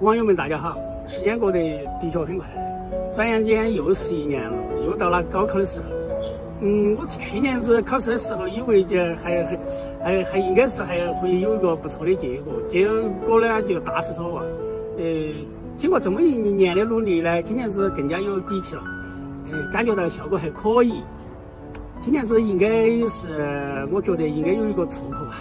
网友们大家好，时间过得的确很快，转眼间又是一年了，又到了高考的时候。嗯，我去年子考试的时候以为就还还还还应该是还会有一个不错的结果，结果呢就大失所望。呃，经过这么一年的努力呢，今年子更加有底气了。呃，感觉到效果还可以。今年子应该是，我觉得应该有一个突破吧。